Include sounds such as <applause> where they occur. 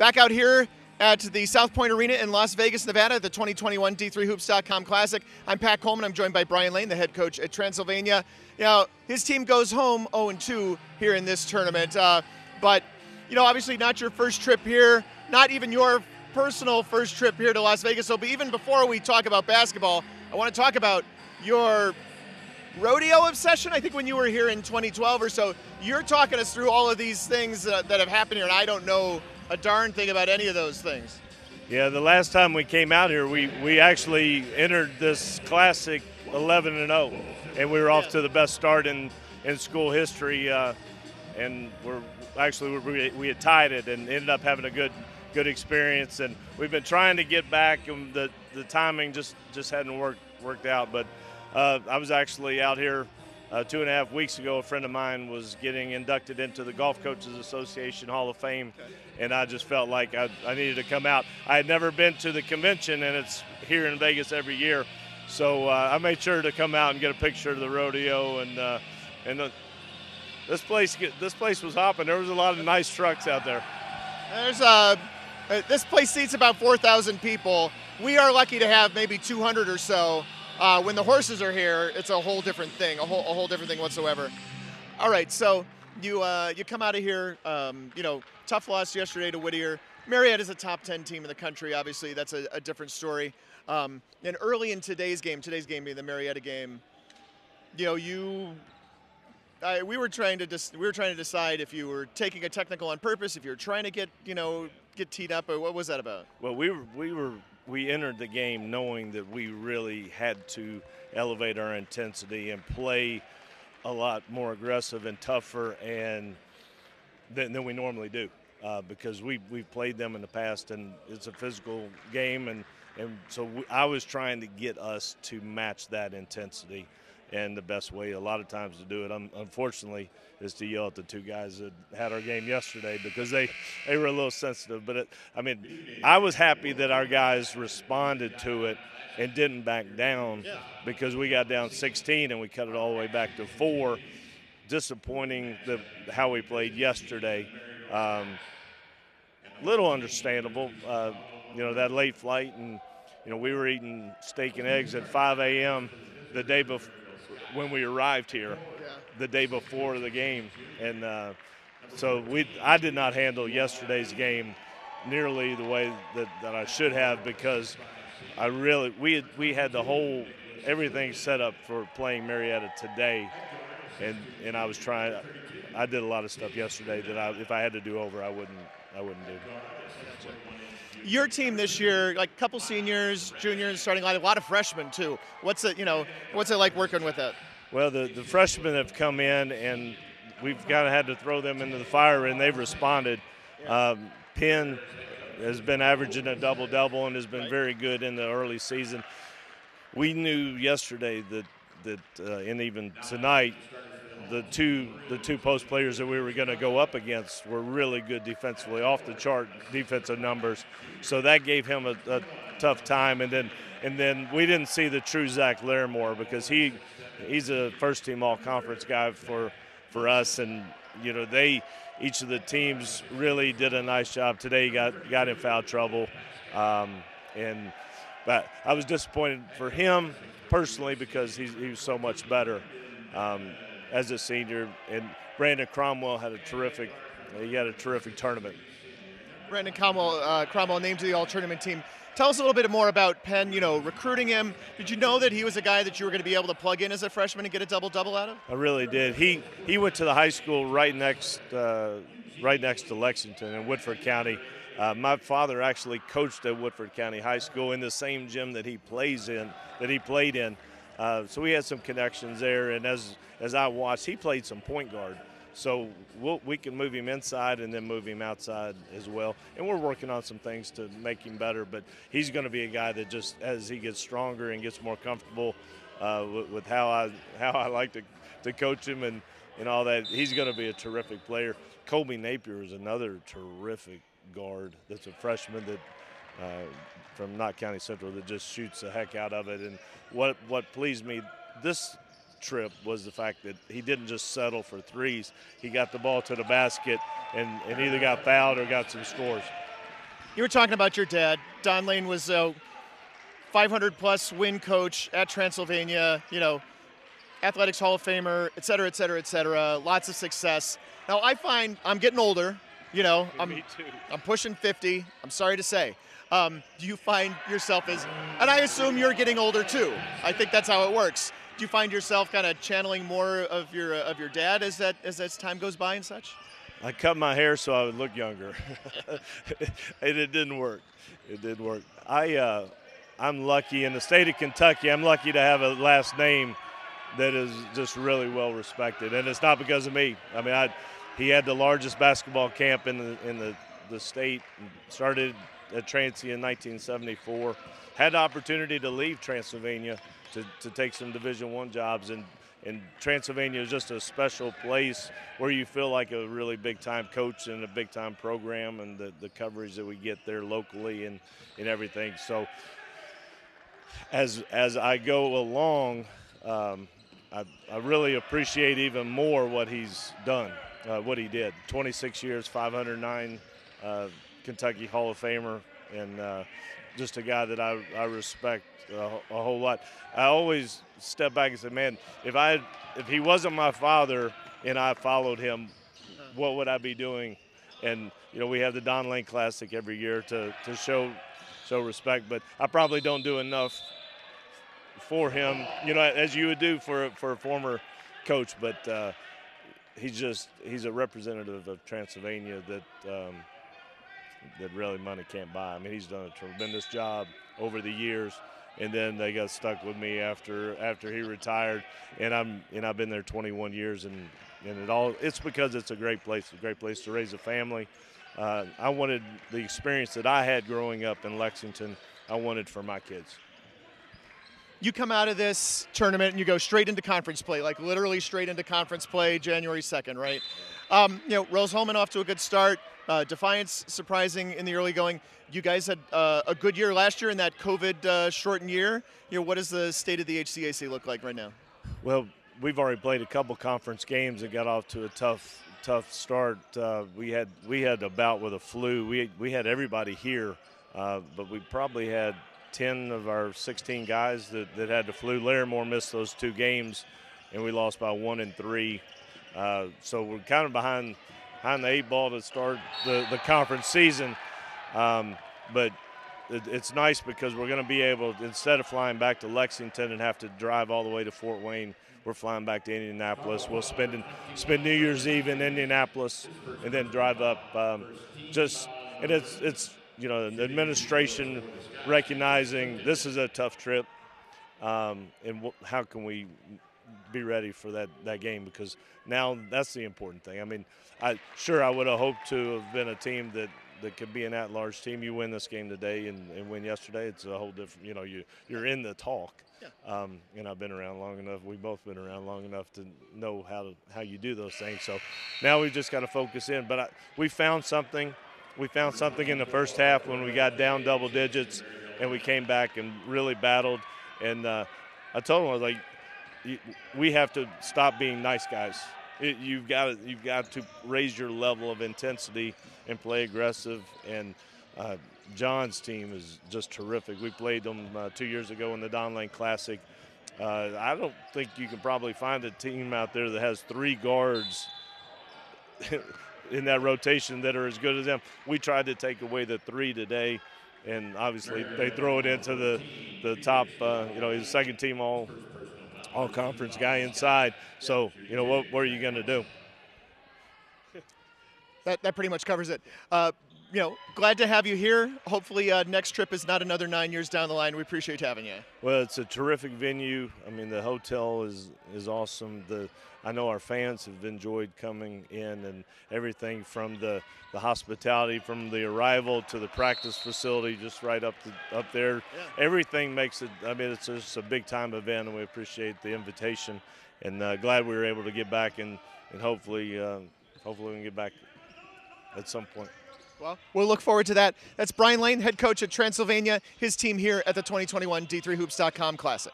back out here at the South Point Arena in Las Vegas, Nevada, the 2021 D3Hoops.com Classic. I'm Pat Coleman. I'm joined by Brian Lane, the head coach at Transylvania. Now, his team goes home 0 2 here in this tournament. Uh, but, you know, obviously not your first trip here, not even your personal first trip here to Las Vegas. So, but even before we talk about basketball, I want to talk about your rodeo obsession. I think when you were here in 2012 or so, you're talking us through all of these things that, that have happened here, and I don't know a darn thing about any of those things. Yeah, the last time we came out here, we, we actually entered this classic 11 and 0, and we were off yeah. to the best start in, in school history. Uh, and we're actually we, we had tied it and ended up having a good good experience. And we've been trying to get back, and the the timing just just hadn't worked worked out. But uh, I was actually out here uh, two and a half weeks ago, a friend of mine was getting inducted into the Golf Coaches Association Hall of Fame, and I just felt like I, I, needed to come out. I had never been to the convention, and it's here in Vegas every year, so uh, I made sure to come out and get a picture of the rodeo. And uh, and the, this place this place was hopping. There was a lot of nice trucks out there. There's a uh, this place seats about 4,000 people. We are lucky to have maybe 200 or so. Uh, when the horses are here, it's a whole different thing, a whole, a whole different thing whatsoever. All right, so you uh, you come out of here, um, you know, tough loss yesterday to Whittier. Marietta is a top 10 team in the country. Obviously, that's a, a different story. Um, and early in today's game, today's game being the Marietta game, you know, you I, we were trying to dis- we were trying to decide if you were taking a technical on purpose, if you were trying to get you know get teed up, or what was that about? Well, we were we were we entered the game knowing that we really had to elevate our intensity and play a lot more aggressive and tougher and than, than we normally do uh, because we we've played them in the past and it's a physical game and and so we, I was trying to get us to match that intensity and the best way a lot of times to do it, unfortunately, is to yell at the two guys that had our game yesterday because they, they were a little sensitive. But it, I mean, I was happy that our guys responded to it and didn't back down because we got down 16 and we cut it all the way back to four. Disappointing the how we played yesterday. Um, little understandable, uh, you know, that late flight and you know we were eating steak and eggs at 5 a.m. the day before when we arrived here the day before the game, and uh, so we I did not handle yesterday's game nearly the way that, that I should have because I really we had, we had the whole everything set up for playing Marietta today, and and I was trying. I did a lot of stuff yesterday that I, if I had to do over, I wouldn't I wouldn't do your team this year, like a couple seniors, juniors, starting line, a lot of freshmen too. What's it, you know, what's it like working with it? Well, the, the freshmen have come in and we've kind of had to throw them into the fire and they've responded. Um, Penn has been averaging a double double and has been very good in the early season. We knew yesterday that that uh, and even tonight the two the two post players that we were going to go up against were really good defensively, off the chart defensive numbers. So that gave him a, a tough time. And then and then we didn't see the true Zach Larimore because he he's a first team all conference guy for for us and you know they each of the teams really did a nice job today got got in foul trouble um, and but I was disappointed for him personally because he's, he was so much better um, as a senior. And Brandon Cromwell had a terrific, he had a terrific tournament. Brandon Cromwell, uh, Cromwell named to the all tournament team. Tell us a little bit more about Penn. You know, recruiting him. Did you know that he was a guy that you were going to be able to plug in as a freshman and get a double double out of? I really did. He he went to the high school right next uh, right next to Lexington in Woodford County. Uh, my father actually coached at Woodford County High School in the same gym that he plays in, that he played in. Uh, so we had some connections there, and as as I watched, he played some point guard. So we'll, we can move him inside and then move him outside as well. And we're working on some things to make him better. But he's going to be a guy that just as he gets stronger and gets more comfortable uh, with, with, how I how I like to, to coach him and, and all that, he's going to be a terrific player. Colby Napier is another terrific guard. That's a freshman that uh, from Knott County Central that just shoots the heck out of it. And what what pleased me this trip was the fact that he didn't just settle for threes. He got the ball to the basket and, and either got fouled or got some scores. you were talking about your dad. Don Lane was a 500 plus win coach at Transylvania. You know, athletics Hall of Famer, et cetera, et cetera, et cetera. Lots of success. Now I find I'm getting older. You know, <laughs> I'm I'm pushing 50. I'm sorry to say. Um, do you find yourself as, and I assume you're getting older too. I think that's how it works. Do you find yourself kind of channeling more of your uh, of your dad as that as as time goes by and such? I cut my hair so I would look younger, <laughs> and it didn't work. It didn't work. I uh, I'm lucky in the state of Kentucky. I'm lucky to have a last name that is just really well respected, and it's not because of me. I mean, I he had the largest basketball camp in the in the the state. Started at Transy in 1974. Had the opportunity to leave Transylvania to, to take some Division One jobs, and and Transylvania is just a special place where you feel like a really big time coach and a big time program, and the, the coverage that we get there locally and and everything. So as as I go along. Um, I, I really appreciate even more what he's done, uh, what he did. 26 years, 509 uh, Kentucky Hall of Famer, and uh, just a guy that I, I respect a, a, whole lot. I always step back and say, man, if I if he wasn't my father and I followed him, what would I be doing? And you know, we have the Don Lane Classic every year to, to show show respect, but I probably don't do enough for him, you know, as you would do for for a former coach. But uh, he's just he's a representative of Transylvania that um, that really money can't buy. I mean, he's done a tremendous job over the years. And then they got stuck with me after after he retired, and I'm and I've been there 21 years, and and it all it's because it's a great place, a great place to raise a family. Uh, I wanted the experience that I had growing up in Lexington. I wanted for my kids you come out of this tournament and you go straight into conference play, like literally straight into conference play January 2nd, right? Um, you know, Rose-Hulman off to a good start. Uh, Defiance surprising in the early going. You guys had uh, a good year last year in that COVID uh, shortened year. You know, what does the state of the HCAC look like right now? Well, we've already played a couple conference games and got off to a tough, tough start. Uh, we had we had a bout with a flu. We we had everybody here, uh, but we probably had 10 of our 16 guys that, that had the flu. Larimore missed those two games, and we lost by one and three. Uh, so we're kind of behind behind the eight ball to start the, the conference season. Um, but it, it's nice because we're going to be able, instead of flying back to Lexington and have to drive all the way to Fort Wayne, we're flying back to Indianapolis. We'll spend spend New Year's Eve in Indianapolis and then drive up. Um, just and it's it's you know, the administration recognizing this is a tough trip, um, and w- how can we be ready for that, that game? Because now that's the important thing. I mean, I sure I would have hoped to have been a team that, that could be an at-large team. You win this game today and, and win yesterday. It's a whole different. You know, you you're in the talk. Yeah. Um, and I've been around long enough. We've both been around long enough to know how to how you do those things. So now we've just got to focus in. But I, we found something we found something in the first half when we got down double digits, and we came back and really battled. And uh, I told them I was like, we have to stop being nice guys. It, you've got to, you've got to raise your level of intensity and play aggressive. And uh, John's team is just terrific. We played them uh, two years ago in the Don Lane Classic. Uh, I don't think you can probably find a team out there that has three guards <laughs> in that rotation that are as good as them. We tried to take away the three today, and obviously they throw it into the the top. Uh, you know, he's second team all all conference guy inside. So you know what what are you going to do? That that pretty much covers it. Uh, you know, glad to have you here. Hopefully, uh, next trip is not another nine years down the line. We appreciate having you. Well, it's a terrific venue. I mean, the hotel is is awesome. The I know our fans have enjoyed coming in and everything from the, the hospitality from the arrival to the practice facility just right up to, up there. Yeah. Everything makes it. I mean, it's just a big time event, and we appreciate the invitation. And uh, glad we were able to get back and and hopefully uh, hopefully we can get back at some point. Well, we'll look forward to that. That's Brian Lane, head coach at Transylvania, his team here at the 2021 D3Hoops.com Classic.